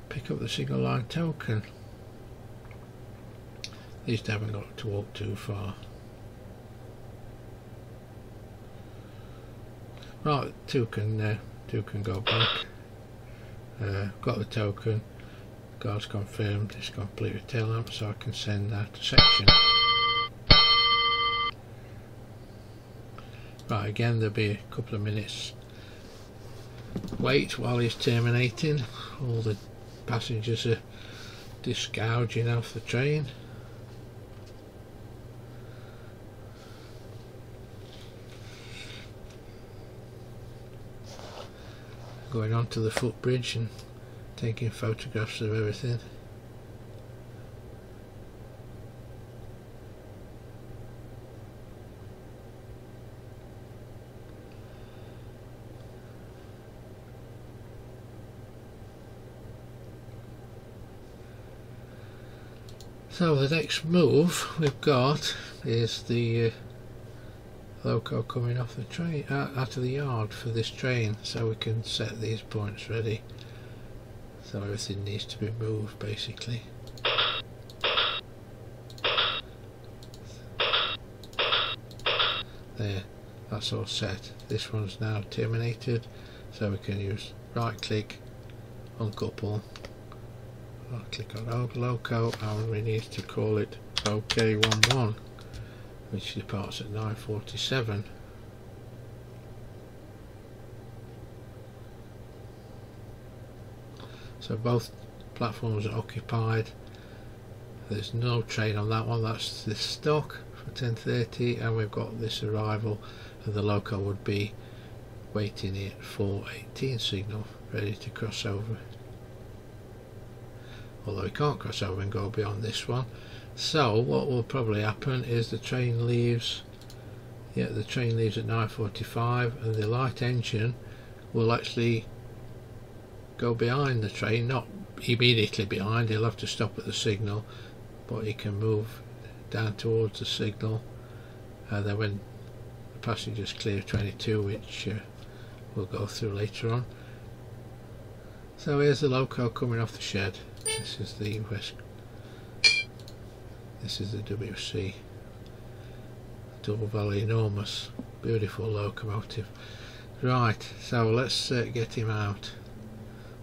pick up the single line token. At least I haven't got to walk too far. Right, token uh, two can go back. Uh, got the token. Guard's confirmed it's complete with tail lamp so I can send that section. Right again there'll be a couple of minutes. Wait while he's terminating. All the passengers are disgouging off the train going onto the footbridge and taking photographs of everything. So the next move we've got is the uh, loco coming off the train uh, out of the yard for this train so we can set these points ready. So everything needs to be moved basically. There that's all set. This one's now terminated so we can use right click uncouple right click on loco and we need to call it OK11 which departs at 9.47 so both platforms are occupied. There's no train on that one. That's the stock for 10.30 and we've got this arrival and the loco would be waiting here for 18 signal ready to cross over. Although we can't cross over and go beyond this one so what will probably happen is the train leaves yeah the train leaves at 9.45 and the light engine will actually go behind the train not immediately behind he'll have to stop at the signal but he can move down towards the signal. And then when the passengers clear 22 which uh, we'll go through later on. So here's the loco coming off the shed. This is the West this is the WC Double Valley enormous beautiful locomotive. Right so let's uh, get him out.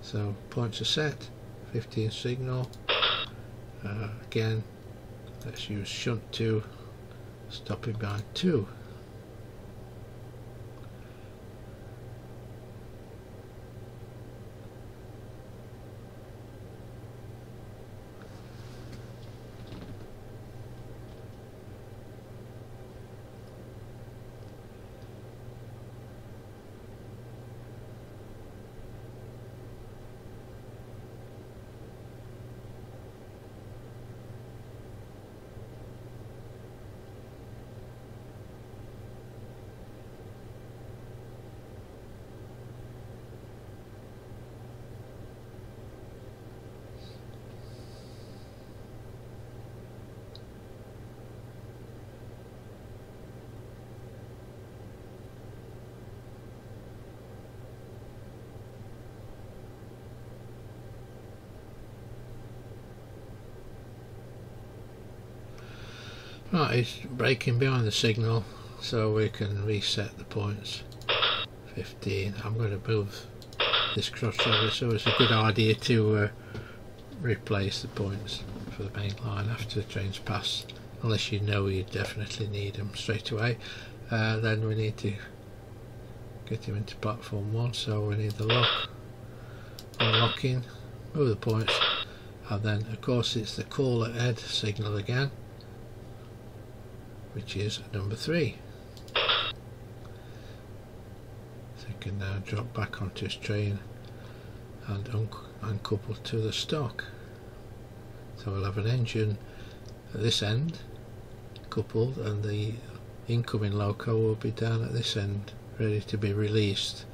So points are set 15 signal. Uh, again let's use shunt 2 stopping by 2 It's braking behind the signal so we can reset the points. 15. I'm going to move this crossover so it's a good idea to uh, replace the points for the main line after the trains pass unless you know you definitely need them straight away uh, then we need to get him into platform 1 so we need the lock unlocking move the points and then of course it's the caller head signal again which is number three. So you can now drop back onto his train and uncouple to the stock. So we'll have an engine at this end coupled and the incoming loco will be down at this end ready to be released.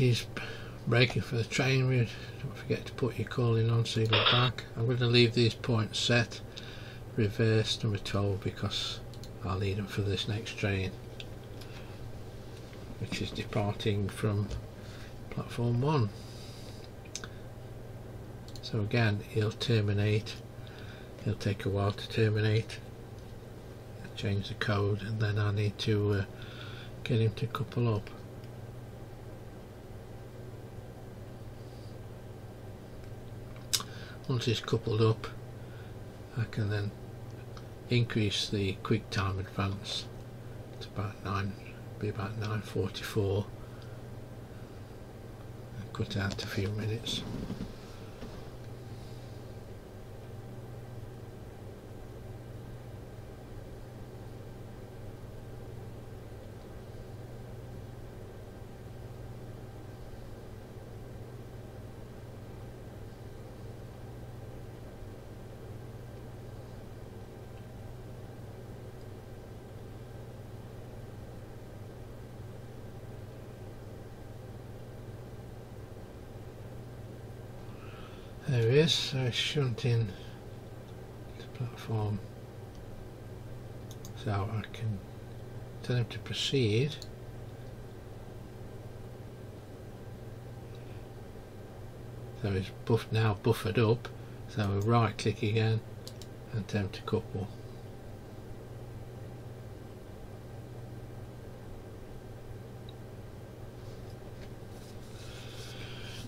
He's braking for the train. Don't forget to put your calling on look back. I'm going to leave these points set. Reverse number 12 because I'll need them for this next train. Which is departing from platform 1. So again, he'll terminate. He'll take a while to terminate. Change the code and then I need to uh, get him to couple up. Once it's coupled up I can then increase the quick time advance to about 9 be about 944 and cut out a few minutes of shunting the platform so I can tell him to proceed. So he's buff now buffered up. So we right click again and attempt to couple.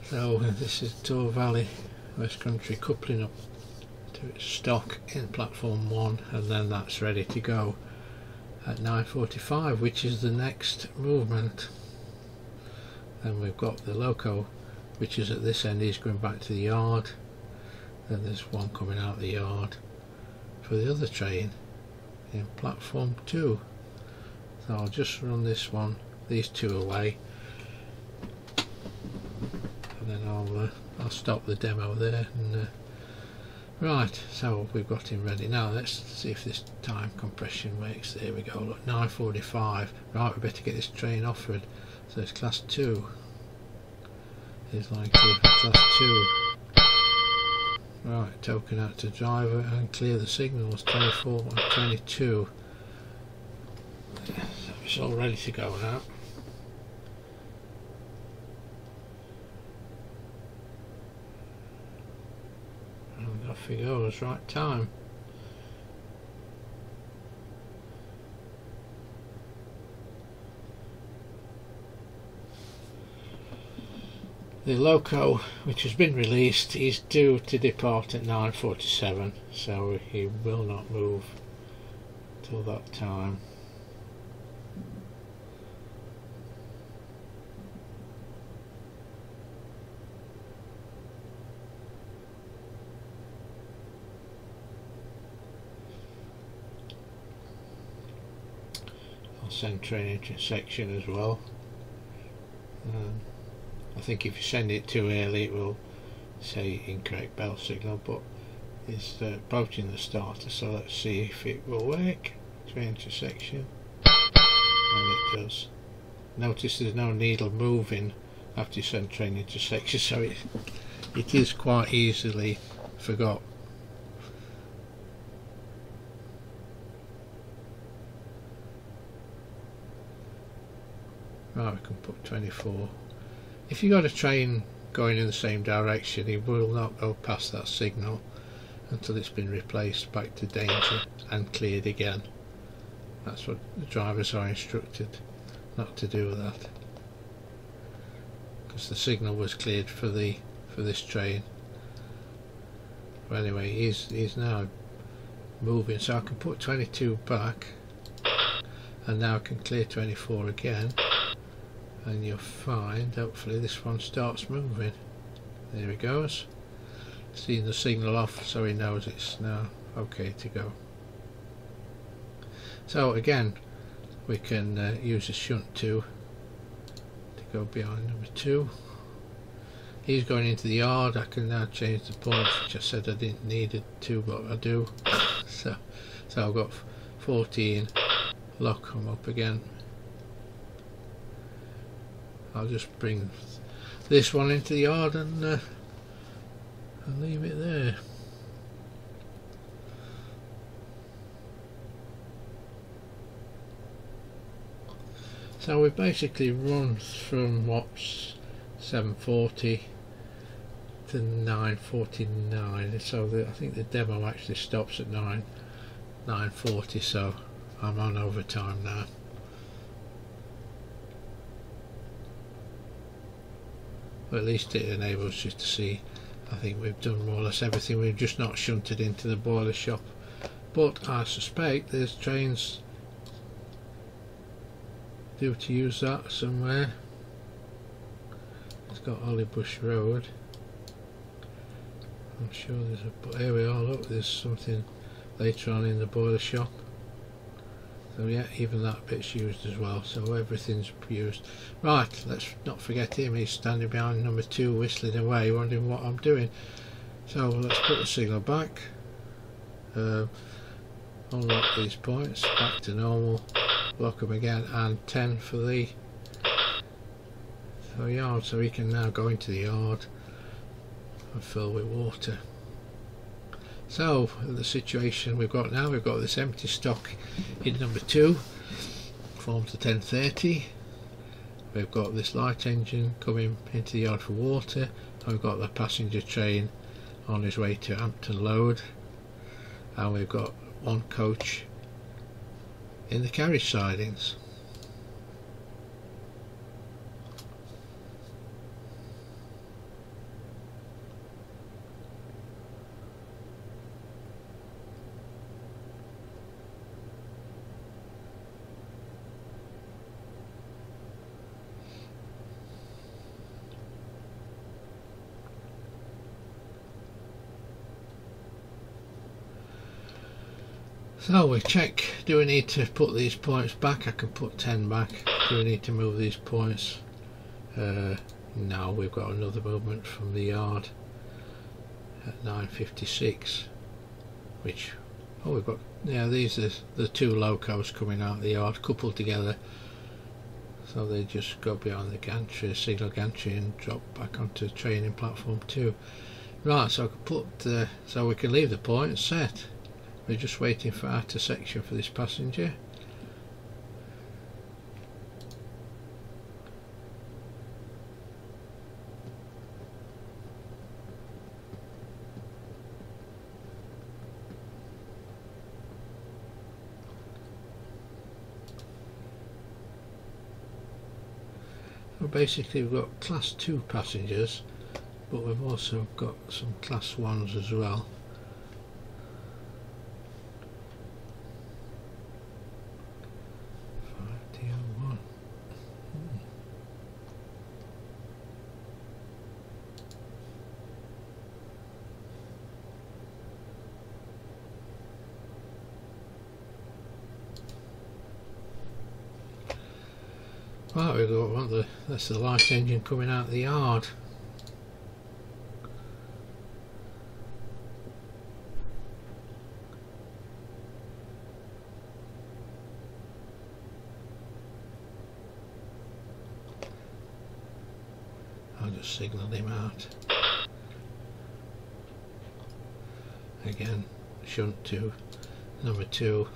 So this is Taw Valley. West Country coupling up to its stock in platform 1 and then that's ready to go at 9.45 which is the next movement. And we've got the loco which is at this end is going back to the yard. Then there's one coming out the yard for the other train in platform 2 so I'll just run this one these two away and then I'll uh, I'll stop the demo there and uh, right so we've got him ready. Now let's see if this time compression works. There we go. Look 9.45 right we better get this train offered. So it's class 2 It's like class 2 right token out to driver and clear the signals. 24 and 22 so it's all ready to go now and off goes right time. The loco which has been released is due to depart at 9.47 so he will not move till that time send train section as well. Um, I think if you send it too early it will say incorrect bell signal but it's uh, approaching the starter so let's see if it will work. Train intersection and it does. Notice there's no needle moving after you send train intersection (laughs) so it, it is quite easily forgot right we can put 24 if you got a train going in the same direction it will not go past that signal until it's been replaced back to danger and cleared again. That's what the drivers are instructed not to do that. Because the signal was cleared for the for this train. But anyway he's he's now moving so I can put 22 back and now I can clear 24 again and you'll find hopefully this one starts moving. There he goes. Seeing the signal off so he knows it's now okay to go. So again we can uh, use a shunt to to go behind number two. He's going into the yard. I can now change the points which I said I didn't need it to but I do. (laughs) So so I've got 14 lock him up again I'll just bring this one into the yard and, uh, and leave it there. So we've basically run from what's 740 to 949 so the, I think the demo actually stops at 9 940 so I'm on overtime now but at least it enables you to see I think we've done more or less everything. We've just not shunted into the boiler shop. But I suspect there's trains due to use that somewhere. It's got Hollybush Road. I'm sure there's a but here we are look there's something later on in the boiler shop so yeah even that bit's used as well so everything's used. Right let's not forget him he's standing behind number two whistling away wondering what I'm doing. So let's put the signal back. Uh, unlock these points back to normal. Lock them again and 10 for the yard so we can now go into the yard and fill with water so the situation we've got now, we've got this empty stock in number two, form to 1030. We've got this light engine coming into the yard for water. And we've got the passenger train on his way to Hampton Loade. And we've got one coach in the carriage sidings. So we check, do we need to put these points back? I can put 10 back. Do we need to move these points? Uh, no, we've got another movement from the yard at 9.56 which, oh we've got, yeah these are the two locos coming out of the yard coupled together so they just go behind the gantry, signal gantry and drop back onto training platform 2 right so I can put, so we can leave the point set we're just waiting for outer section for this passenger. Well, basically we've got class 2 passengers but we've also got some class 1s as well Right, we've got one the that's the light engine coming out of the yard. I'll just signal him out. Again, shunt to number two.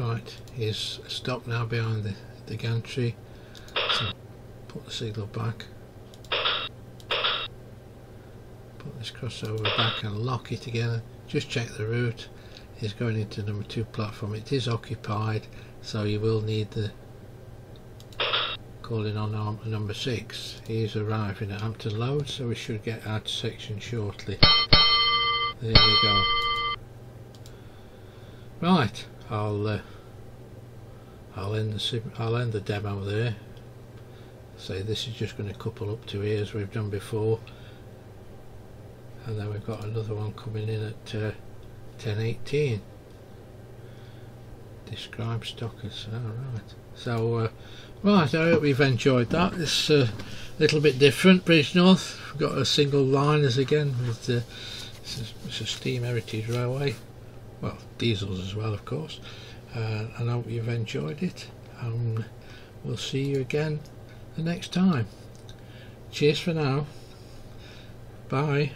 Right, he's stopped now behind the, the gantry. So put the signal back. Put this crossover back and lock it together. Just check the route. He's going into number two platform. It is occupied, so you will need the calling on number six. He's arriving at Hampton Loade, so we should get out of section shortly. There we go. Right. I'll uh, I'll end the I'll end the demo there. Say this is just going to couple up to here as we've done before, and then we've got another one coming in at uh, 1018. Describe stockers. All right. So uh, right, I hope you've enjoyed that. It's a little bit different. Bridgnorth. We've got a single liners again with the. It's a steam heritage railway well diesels as well of course. Uh, and I hope you've enjoyed it and we'll see you again the next time. Cheers for now. Bye